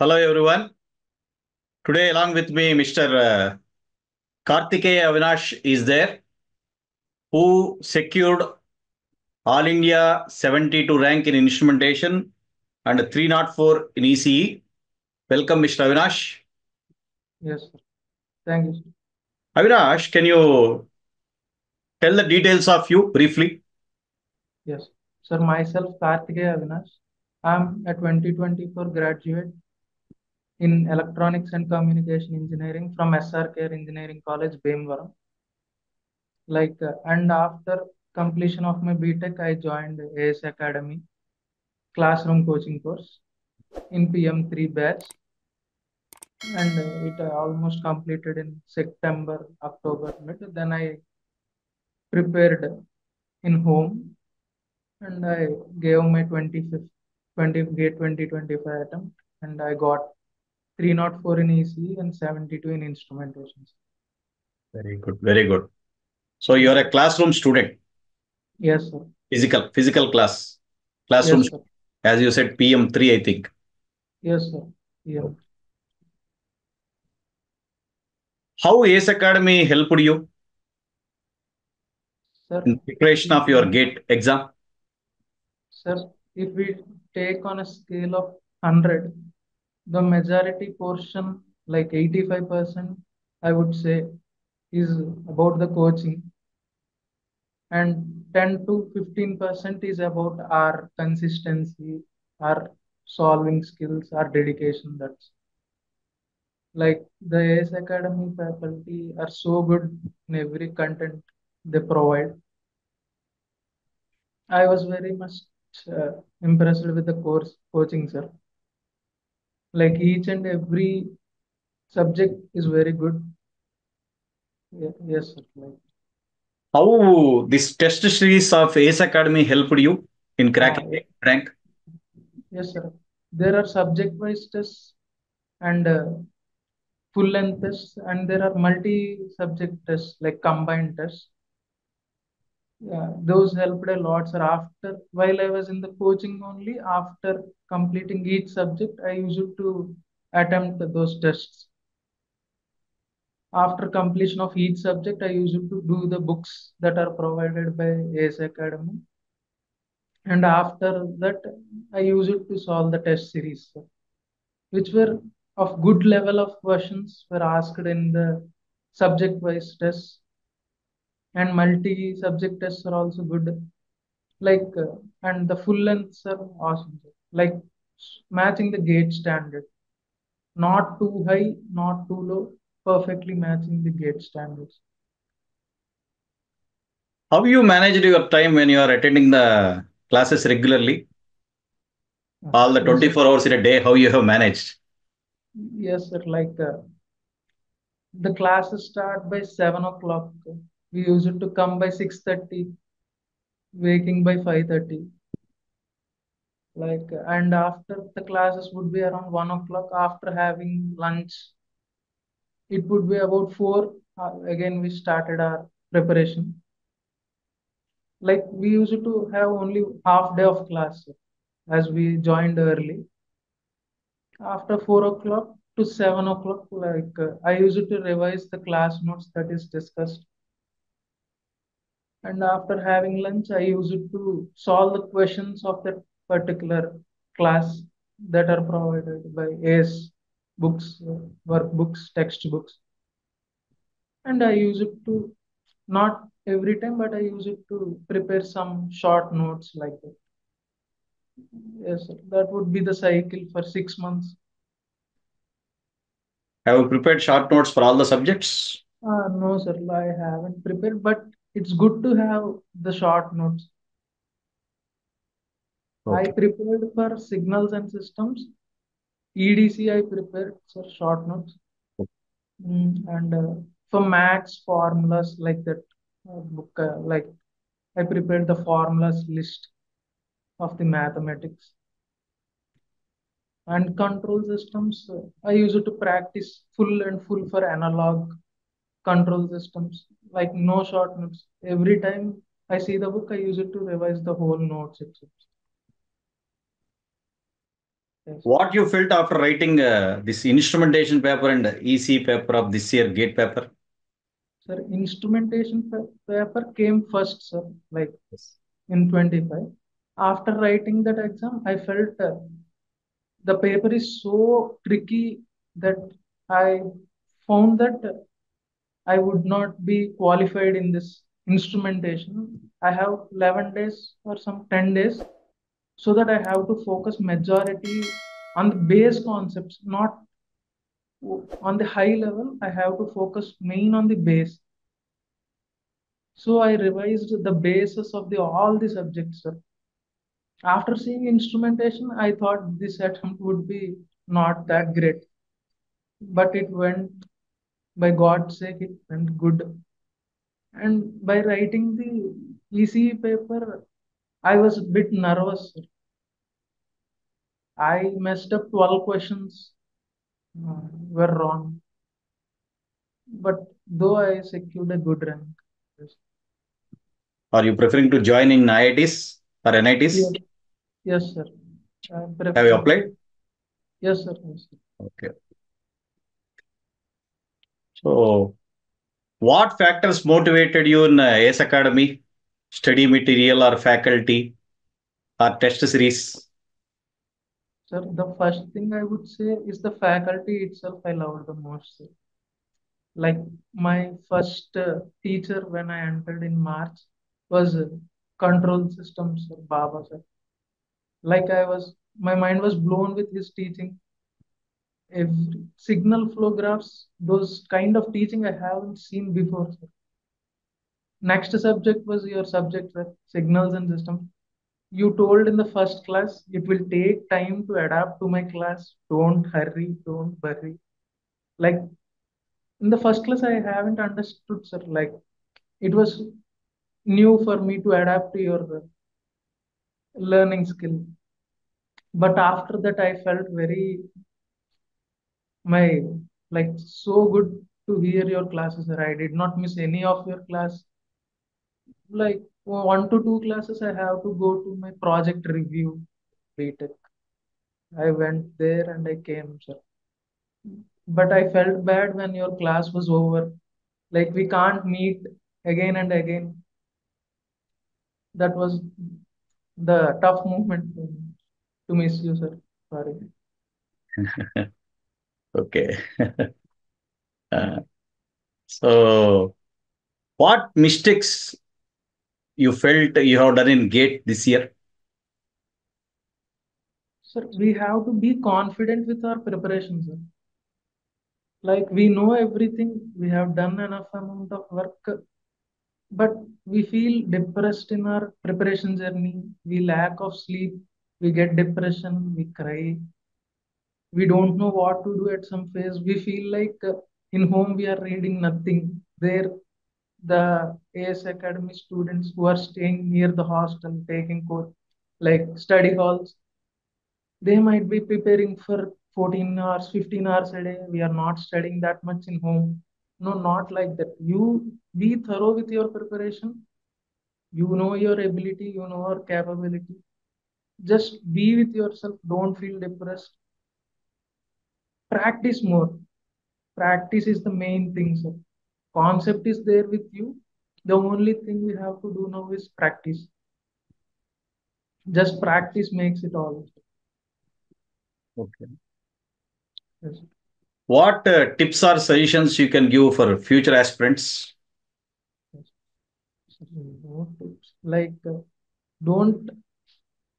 Hello, everyone. Today, along with me, Mr. uh, Karthikeya Avinash is there, who secured All India 72 rank in instrumentation and 304 in ECE. Welcome, Mr. Avinash. Yes, sir. Thank you. sir. Avinash, can you tell the details of you briefly? Yes. Sir, myself, Karthikeya Avinash. I'm a 2024 graduate in Electronics and Communication Engineering from SRK Engineering College, Bhimavaram. Like, uh, and after completion of my BTech, I joined ACE Academy classroom coaching course in PM3 batch. And uh, it uh, almost completed in September, October. mid. Then I prepared in home and I gave my 25th 20 gate 2025 attempt and I got 304 in ECE and 72 in instrumentation. Very good, very good. So you are a classroom student, Yes, sir. physical, physical class, classroom, Yes, as you said, PM3, I think. Yes, sir. Yeah. How ACE Academy helped you Sir, in preparation of your gate exam? sir, if we take on a scale of 100, the majority portion, like 85%, I would say, is about the coaching. And 10 to 15% is about our consistency, our solving skills, our dedication. That's like the ACE Academy faculty are so good in every content they provide. I was very much uh, impressed with the course coaching, sir. Like each and every subject is very good. Ye- Yes, sir. Like, How this test series of ACE Academy helped you in cracking the rank? yes, sir. There are subject-wise tests and uh, full-length tests, and there are multi-subject tests like combined tests. Yeah, those helped a lot, sir. After while I was in the coaching only, after completing each subject, I used to attempt those tests. After completion of each subject, I used to do the books that are provided by ACE Academy. And after that, I used to solve the test series, sir, which were of good level of questions were asked in the subject-wise tests. And multi-subject tests are also good. Like, uh, and the full lengths are awesome. Like matching the gate standard. Not too high, not too low, perfectly matching the gate standards. How you managed your time when you are attending the classes regularly? Uh, All the 24 hours in a day, how you have managed? Yes, sir. Like uh, the classes start by seven o'clock. We used to come by six thirty, waking by five thirty. Like and after the classes would be around one o'clock. After having lunch, it would be about four. Uh, again, we started our preparation. Like we used to have only half day of class as we joined early. After four o'clock to seven o'clock, like uh, I used to revise the class notes that is discussed. And after having lunch, I use it to solve the questions of that particular class that are provided by ACE books, workbooks, textbooks. And I use it to, not every time, but I use it to prepare some short notes like that. Yes, sir. That would be the cycle for six months. Have you prepared short notes for all the subjects? Uh, no, sir, I haven't prepared, but it's good to have the short notes. I prepared for signals and systems. EDC, I prepared for short notes. Mm, and uh, for maths formulas like that uh, book, uh, like I prepared the formulas list of the mathematics. And control systems, uh, I it to practice full and full for analog control systems, like no short notes. Every time I see the book, I use it to revise the whole notes itself. Yes. What you felt after writing uh, this instrumentation paper and EC paper of this year, gate paper? Sir, instrumentation paper came first, sir, like this in 25. After writing that exam, I felt uh, the paper is so tricky that I found that I would not be qualified in this instrumentation. I have 11 days or some 10 days so that I have to focus majority on the base concepts, not on the high level. I have to focus main on the base. So I revised the basis of the all the subjects, sir. After seeing instrumentation, I thought this attempt would be not that great, but it went by God's sake, it went good. And by writing the ECE paper, I was a bit nervous. I messed up 12 questions, uh, were wrong. But though I secured a good rank. Yes, Are you preferring to join in IITs or NITs? Yes, yes, sir. Have you applied? Yes, sir. Yes, sir. Okay. So, what factors motivated you in uh, ACE Academy? Study material or faculty or test series? Sir, the first thing I would say is the faculty itself I loved the most. Like my first uh, teacher when I entered in March was uh, control systems, sir, Baba sir. Like I was, my mind was blown with his teaching. Every signal flow graphs, those kind of teaching I haven't seen before. Sir. Next subject was your subject, sir, signals and systems you told in the first class it will take time to adapt to my class don't hurry don't worry like in the first class i haven't understood sir like it was new for me to adapt to your learning skill but after that i felt very my like so good to hear your classes sir i did not miss any of your class like one to two classes I have to go to my project review BTech. I went there and I came, sir. But I felt bad when your class was over. Like we can't meet again and again. That was the tough moment to miss you, sir. Sorry. Okay. Uh, so, what mistakes you felt you have done in GATE this year? Sir, we have to be confident with our preparation, sir. Like we know everything, we have done enough amount of work, but we feel depressed in our preparation journey. We lack of sleep, we get depression, we cry. We don't know what to do at some phase. We feel like uh, in home we are reading nothing. There, the ACE Academy students who are staying near the hostel, taking course, like study halls, they might be preparing for 14 hours 15 hours a day. We are not studying that much in home. No not like that. You be thorough with your preparation. You know your ability you know your capability. Just be with yourself. Don't feel depressed practice more practice is the main thing sir concept is there with you the only thing we have to do now is practice just practice makes it all Okay. yes. What uh, tips or suggestions you can give for future aspirants? Like, uh, don't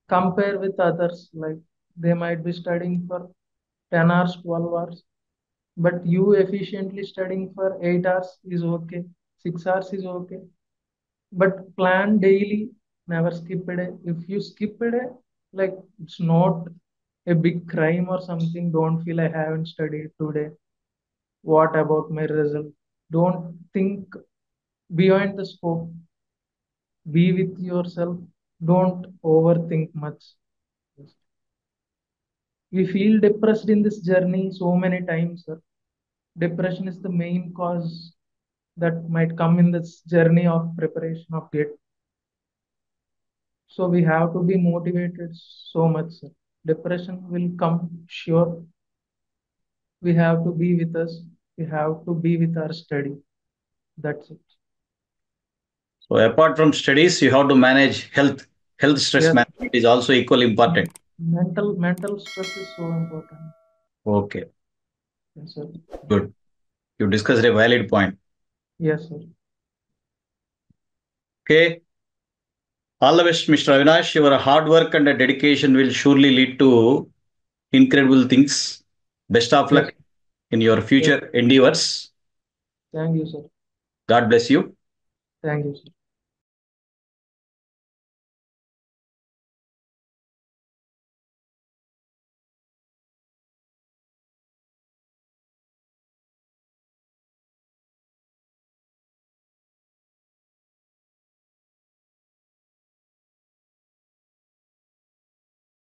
compare with others. Like, they might be studying for 10 hours, 12 hours, but you efficiently studying for 8 hours is okay, 6 hours is okay. But plan daily, never skip a day. If you skip a day, like, it's not a big crime or something. Don't feel I haven't studied today. What about my result? Don't think beyond the scope be with yourself don't overthink much we feel depressed in this journey so many times sir. Depression is the main cause that might come in this journey of preparation of gate so we have to be motivated so much sir. Depression will come sure. We have to be with us. We have to be with our study. That's it. So apart from studies, you have to manage health. Health stress management is also equally important. Mental mental stress is so important Okay, yes sir good. You discussed a valid point. yes sir Okay. All the best, Mr. Avinash. Your hard work and dedication will surely lead to incredible things. Best of luck in your future endeavors. thank you sir God bless you. thank you sir